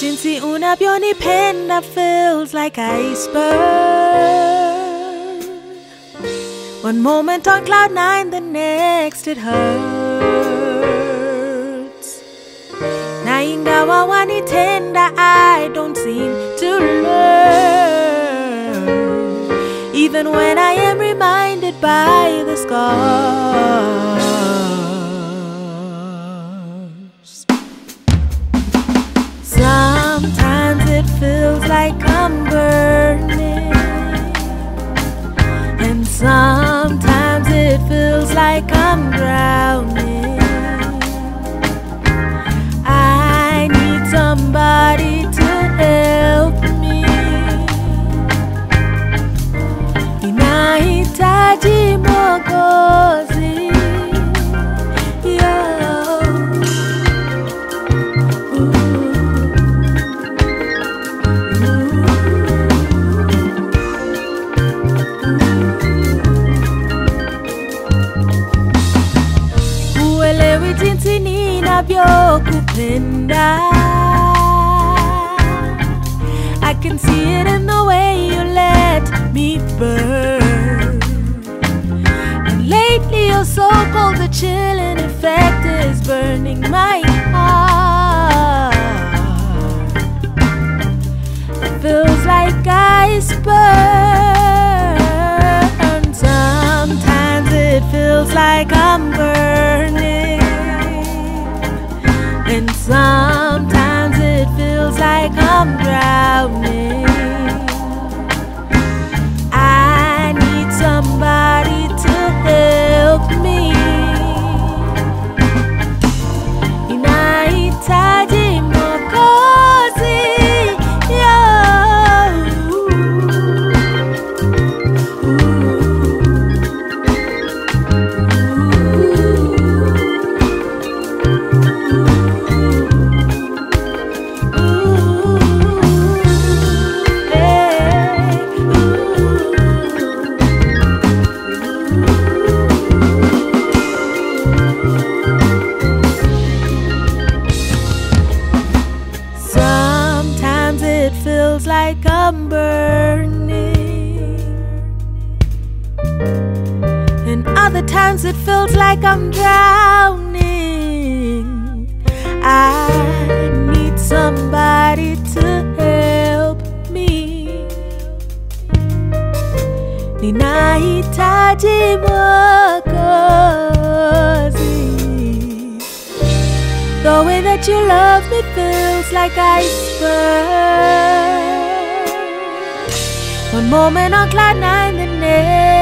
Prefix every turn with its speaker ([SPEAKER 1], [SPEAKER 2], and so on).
[SPEAKER 1] Jinsi unavyonipenda feels like ice burn. One moment on cloud nine, the next it hurts. Na ingawa wanitenda, I don't seem to learn. Even when I Ninavyokupenda. I can see it in the way you let me burn. Your so-called the chilling effect is burning my heart. It feels like ice burn. Sometimes it feels like I'm burning. And sometimes it feels like I'm drowning. Feels like I'm burning. And other times it feels like I'm drowning. I need somebody to help me. Ninahitaji mwokozi. The way that you love me feels like ice burn. One moment on cloud nine, the next